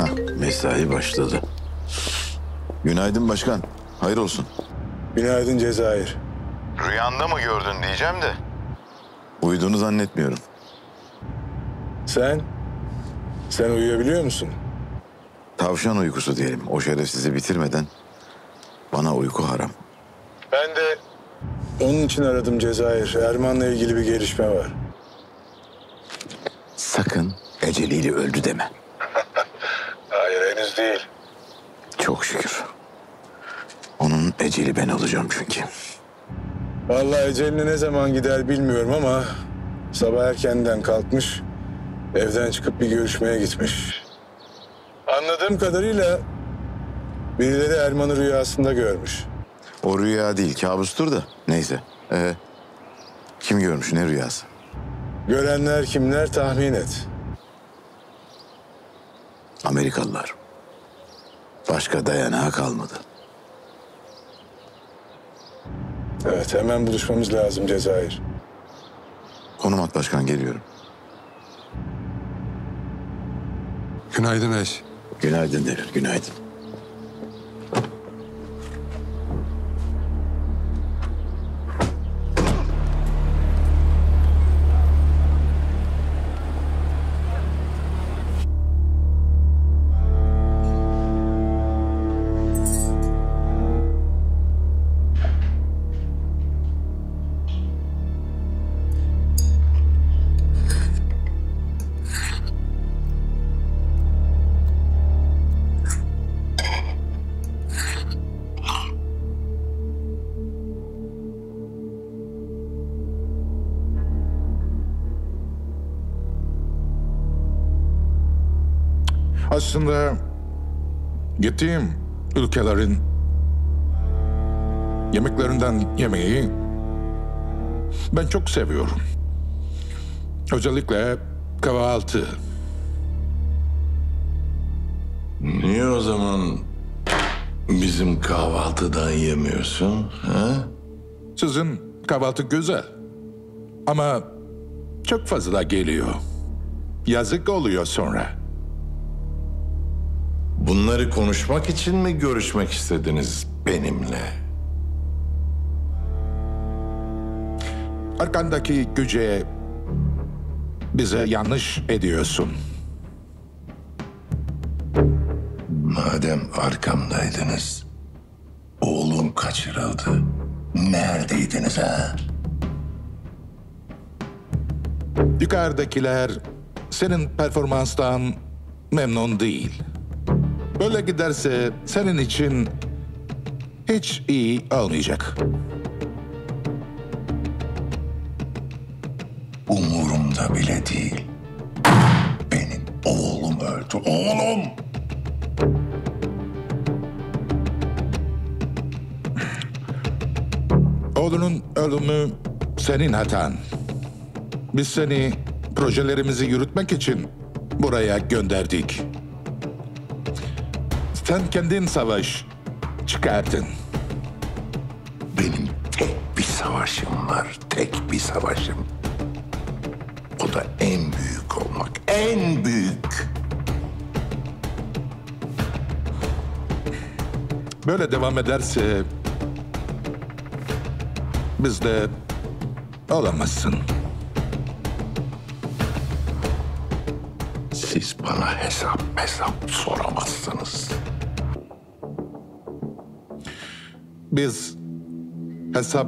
Hah, mesai başladı. Günaydın başkan. Hayır olsun. Günaydın Cezayir. Rüyanda mı gördün diyeceğim de. Uyuduğunu zannetmiyorum. Sen? Sen uyuyabiliyor musun? Tavşan uykusu diyelim. O şerefsizi bitirmeden bana uyku haram. Ben de onun için aradım Cezayir. Erman'la ilgili bir gelişme var. Sakın eceliyle öldü deme. Hayır henüz değil. Çok şükür. Onun eceli ben olacağım çünkü. Vallahi eceline ne zaman gider bilmiyorum ama sabah erkenden kalkmış, evden çıkıp bir görüşmeye gitmiş. Anladığım kadarıyla birileri Erman'ı rüyasında görmüş. O rüya değil, kabustur da. Neyse. Ee, kim görmüş, ne rüyası? Görenler kimler tahmin et. Amerikalılar. Başka dayanağı kalmadı. Evet hemen buluşmamız lazım Cezayir. Konum at başkan, geliyorum. Günaydın eş. Günaydın Delil, günaydın. Aslında gittiğim ülkelerin yemeklerinden yemeği ben çok seviyorum. Özellikle kahvaltı. Niye o zaman bizim kahvaltıdan yemiyorsun? Ha? Sizin kahvaltı güzel. Ama çok fazla geliyor. Yazık oluyor sonra. Bunları konuşmak için mi görüşmek istediniz benimle? Arkandaki güce bize yanlış ediyorsun. Madem arkamdaydınız, oğlum kaçırıldı. Neredeydiniz ha? Yukarıdakiler senin performanstan memnun değil. Böyle giderse senin için hiç iyi olmayacak. Umurumda bile değil. Benim oğlum öldü, oğlum! Oğlunun ölümü senin hatan. Biz seni projelerimizi yürütmek için buraya gönderdik. Sen kendin savaş çıkardın. Benim tek bir savaşım var, tek bir savaşım. O da en büyük olmak, en büyük. Böyle devam ederse biz de olamazsın. Siz bana hesap hesap soramazsınız. Biz hesap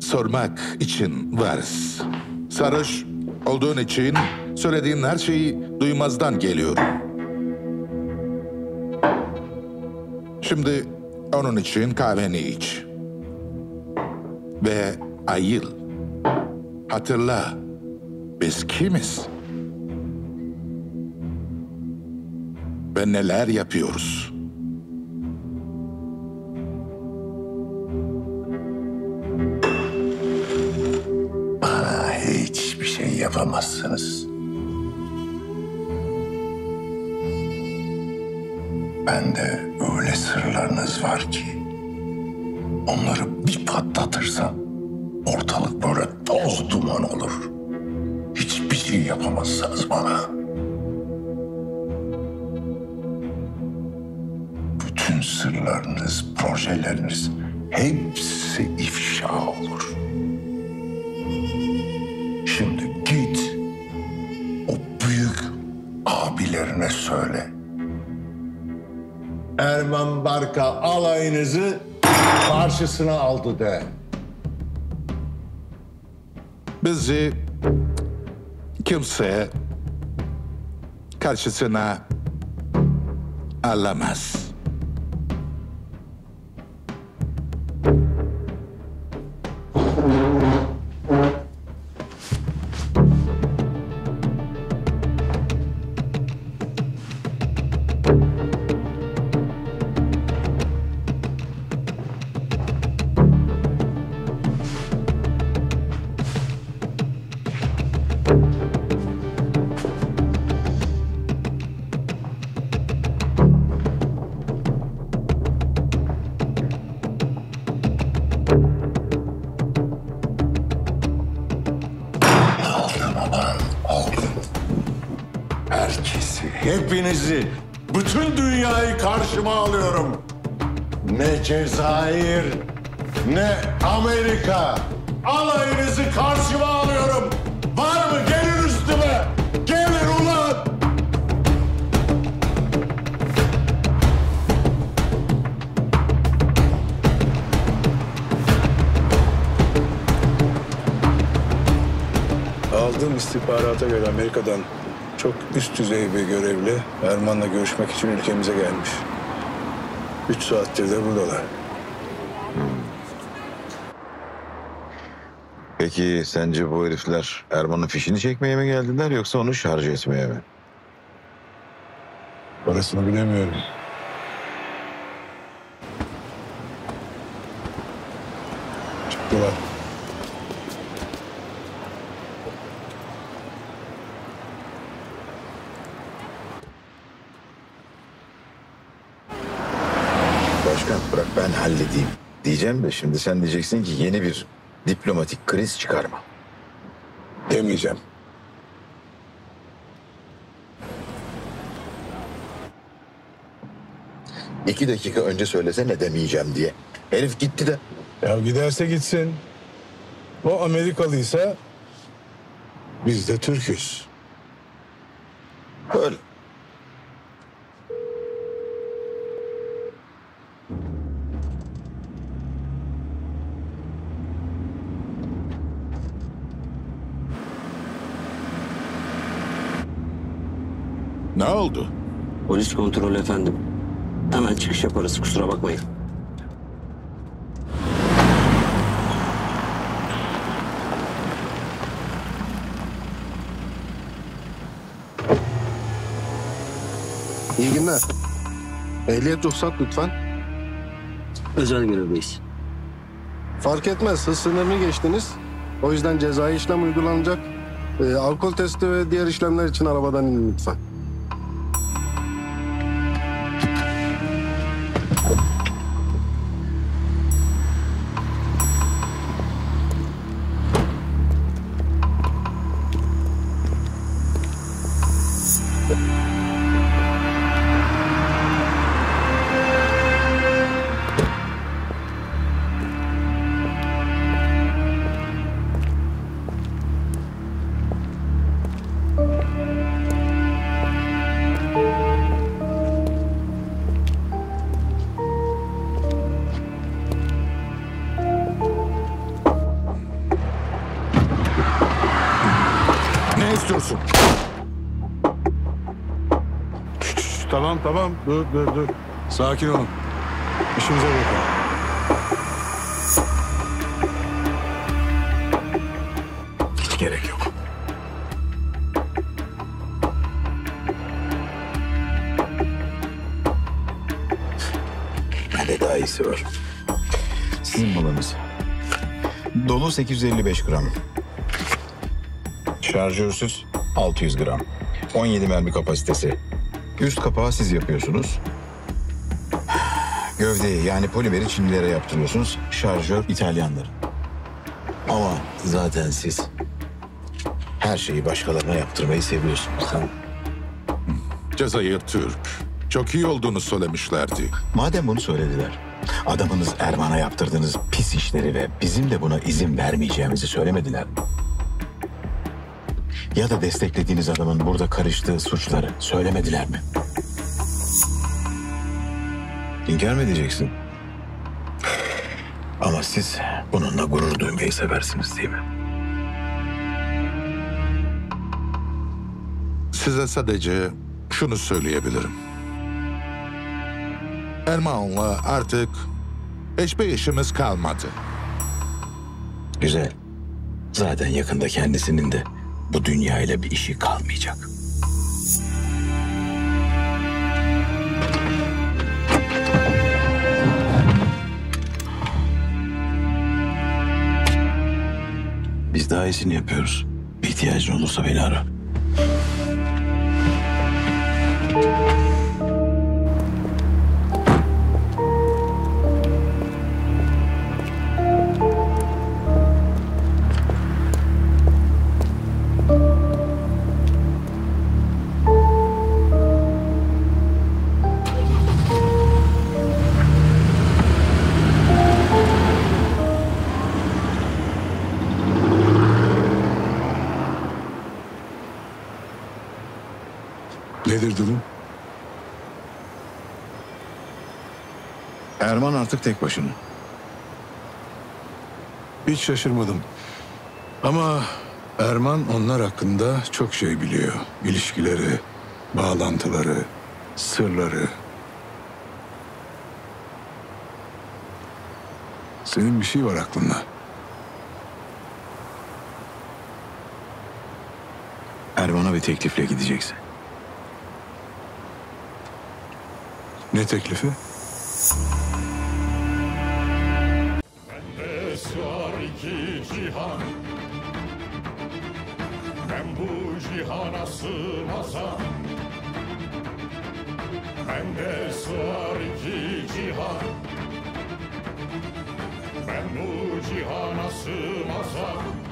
sormak için varız. Sarhoş olduğun için söylediğin her şeyi duymazdan geliyorum. Şimdi onun için kahveni iç. Ve ayıl. Hatırla. Biz kimiz? Ve neler yapıyoruz? yapamazsınız. Bende öyle sırlarınız var ki onları bir patlatırsam ortalık böyle toz duman olur. Hiçbir şey yapamazsınız bana. Bütün sırlarınız, projeleriniz hepsi ifşa olur. Abilerine söyle. Erman Barka alayınızı karşısına aldı de. Bizi kimse karşısına alamaz. Herkesi, hepinizi, bütün dünyayı karşıma alıyorum. Ne Cezayir, ne Amerika. Alayınızı karşıma alıyorum. Var mı? Gelin üstüme. Gelin ulan. Aldığım istihbarata göre Amerika'dan çok üst düzey bir görevli Erman'la görüşmek için ülkemize gelmiş. Üç saattir de buradalar. Peki sence bu herifler Erman'ın fişini çekmeye mi geldiler yoksa onu şarj etmeye mi? Orasını bilemiyorum. Çıktılar. Başkan bırak ben halledeyim. Diyeceğim de şimdi sen diyeceksin ki yeni bir diplomatik kriz çıkarma. Demeyeceğim. İki dakika önce söylesene demeyeceğim diye. Herif gitti de. Ya giderse gitsin. O Amerikalıysa biz de Türk'üz. Öyle. Ne oldu? Polis kontrolü efendim. Hemen çıkış yaparız kusura bakmayın. İyi günler. Ehliyet ruhsat lütfen. Özel görevdeyiz. Fark etmez hız sınırını geçtiniz. O yüzden cezai işlem uygulanacak. Ee, alkol testi ve diğer işlemler için arabadan inin lütfen. Dur dur dur. Sakin olun. İşimize bakalım. Gerek yok. Bende daha iyisi var. Sizin malınız. Dolu 855 gram. Şarjörsüz 600 gram. 17 mermi kapasitesi. Üst kapağı siz yapıyorsunuz. Gövdeyi yani polimeri Çinlilere yaptırıyorsunuz. Şarjör İtalyanların. Ama zaten siz her şeyi başkalarına yaptırmayı seviyorsunuz. Cezayir Türk. çok iyi olduğunu söylemişlerdi. Madem bunu söylediler, adamınız Erman'a yaptırdığınız pis işleri ve bizim de buna izin vermeyeceğimizi söylemediler mi? Ya da desteklediğiniz adamın burada karıştığı suçları söylemediler mi? İnkar mı edeceksin? Ama siz bununla gurur duymayı seversiniz değil mi? Size sadece şunu söyleyebilirim. Erman'la artık hiçbir işimiz kalmadı. Güzel. Zaten yakında kendisinin de bu dünyayla bir işi kalmayacak. Biz daha iyisini yapıyoruz. Bir ihtiyacın olursa beni ara. Erman artık tek başına. Hiç şaşırmadım. Ama Erman onlar hakkında çok şey biliyor. İlişkileri, bağlantıları, sırları. Senin bir şey var aklında. Erman'a bir teklifle gideceksin. Ne teklifi? İki cihan Ben bu cihana sığmazam. Bende sığar iki cihan. Ben bu cihana sığmazam